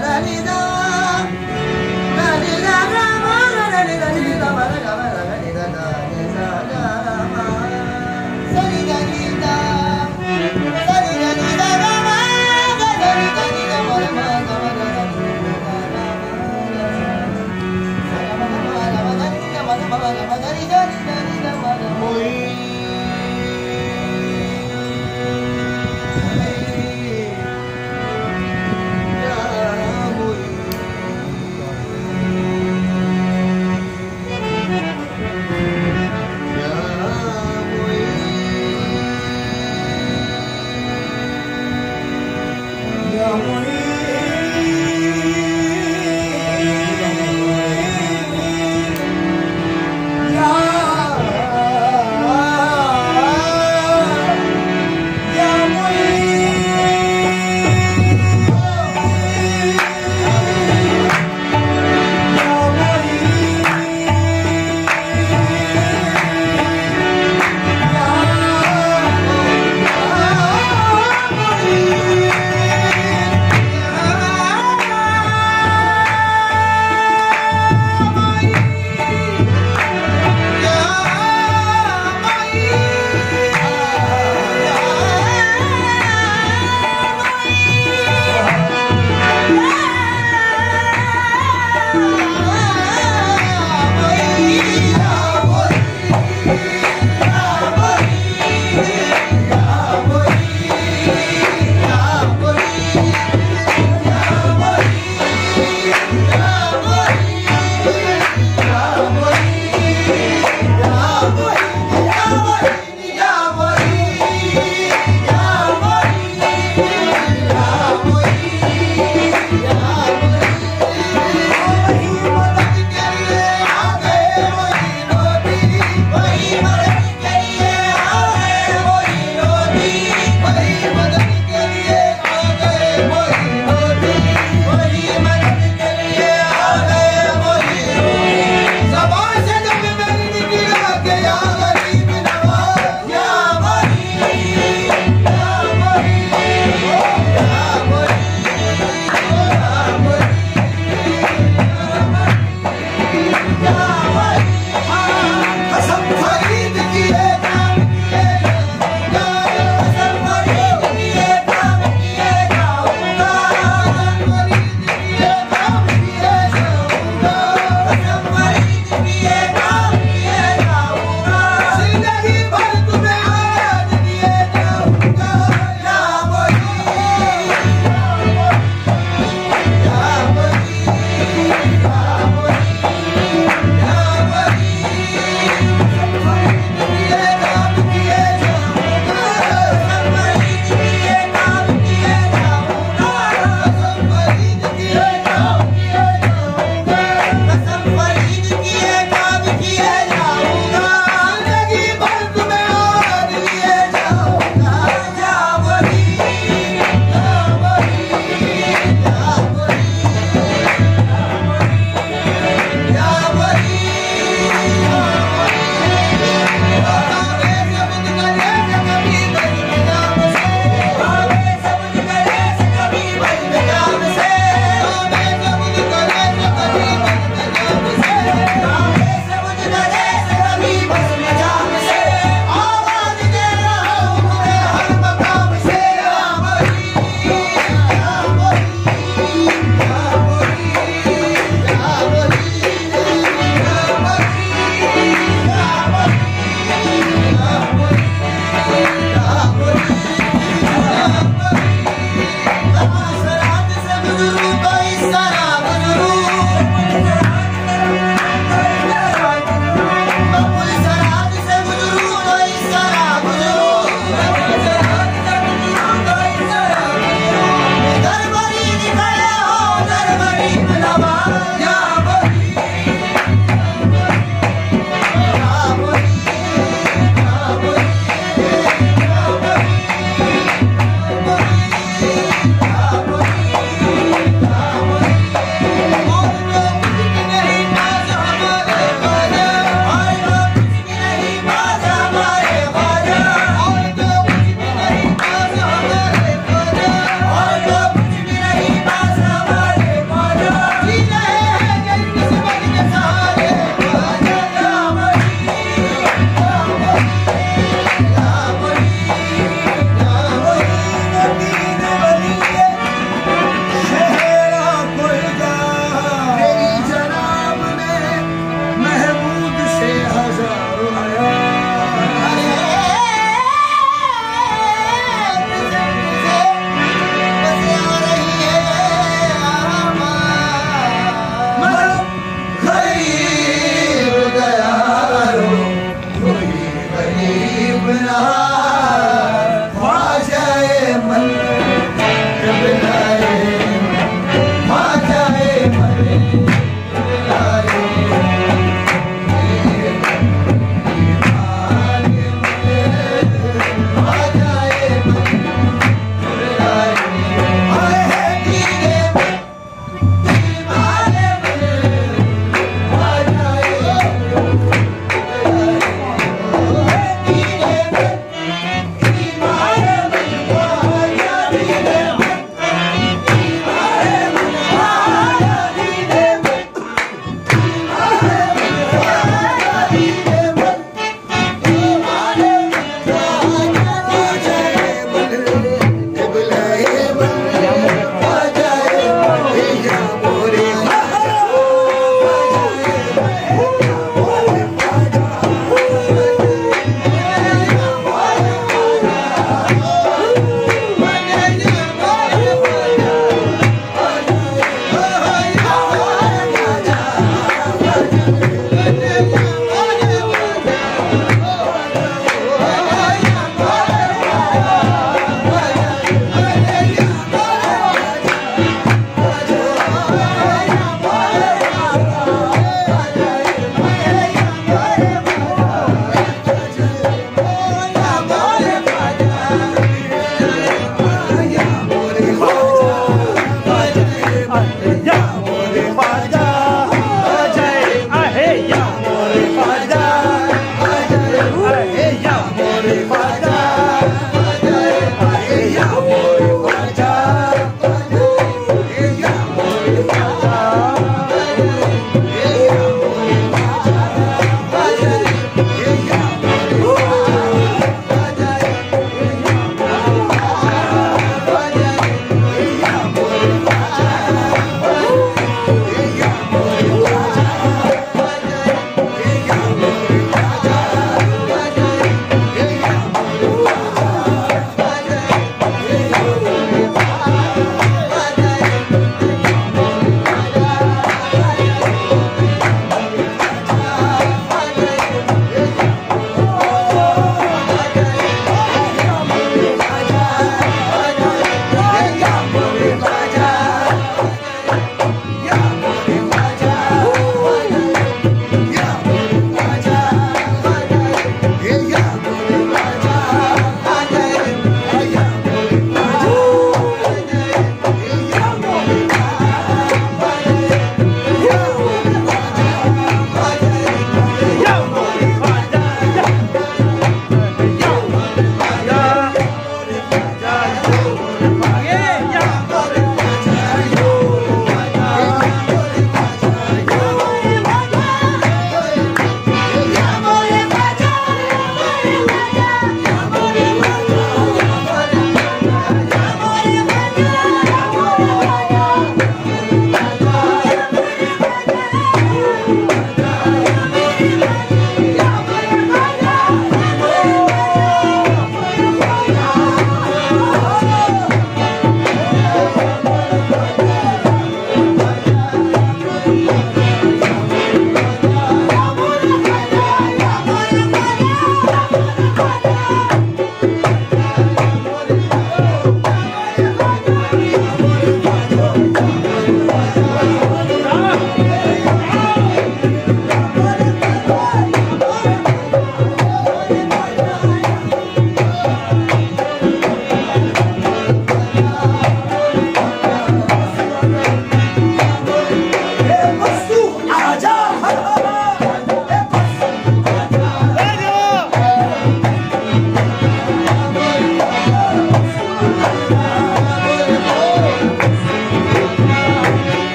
Yeah.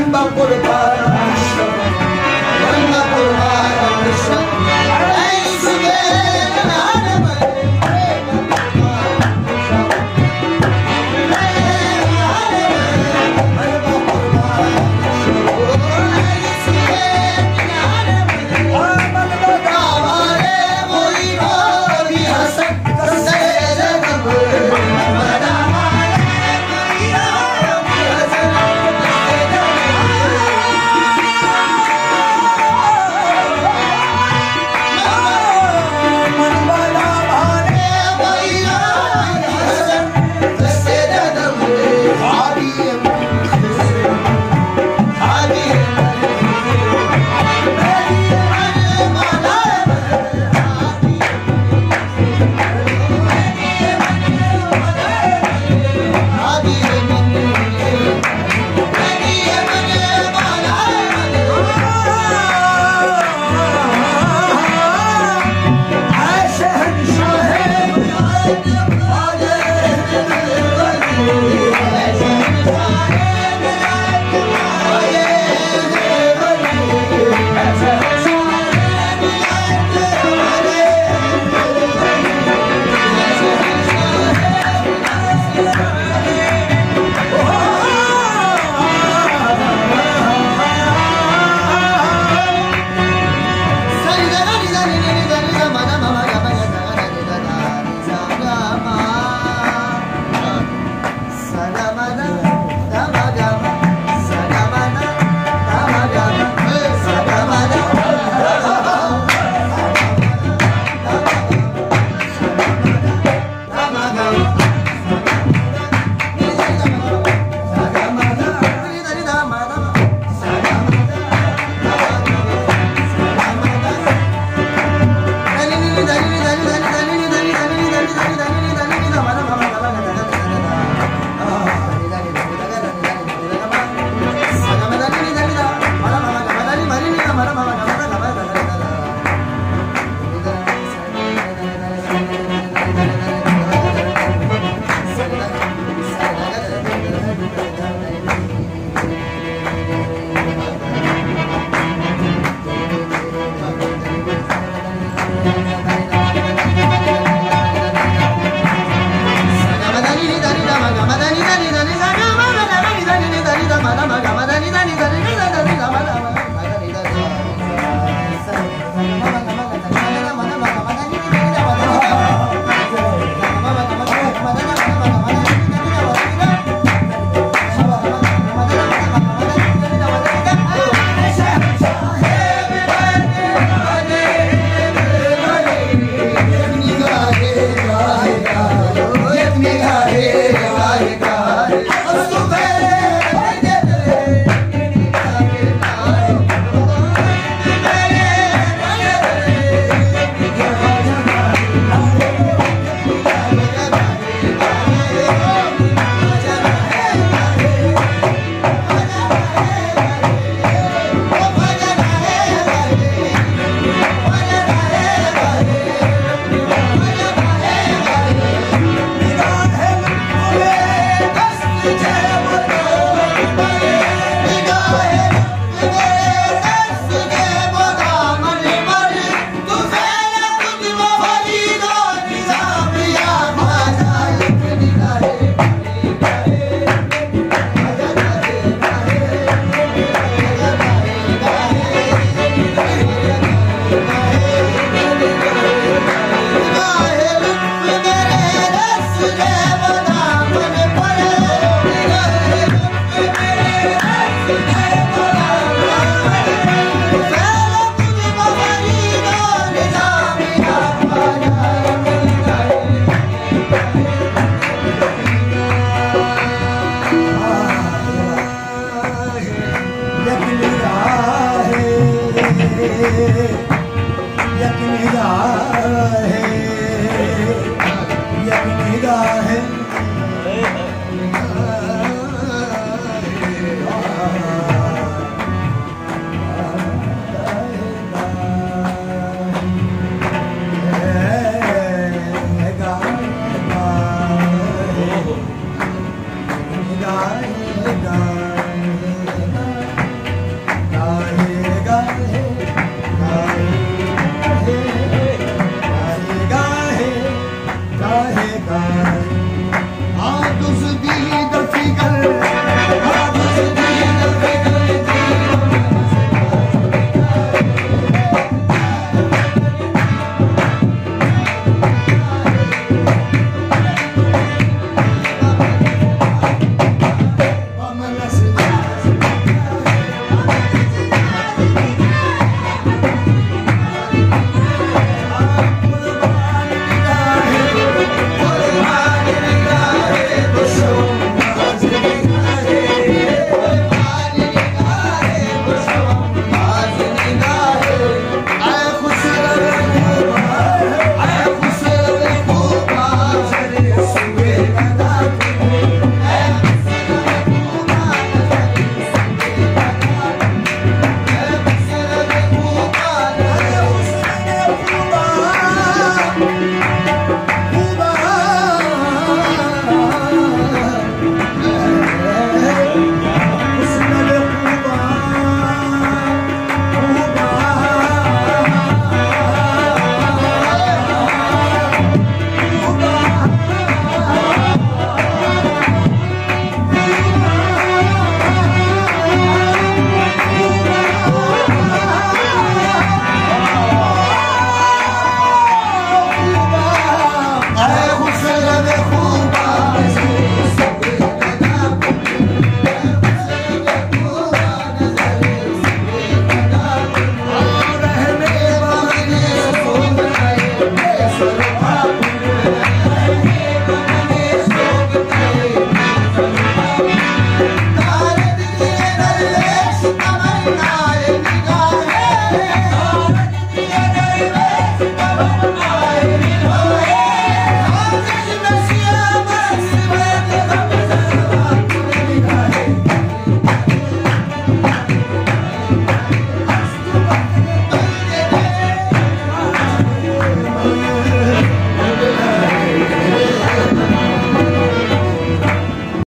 I'm Kalimba for the love.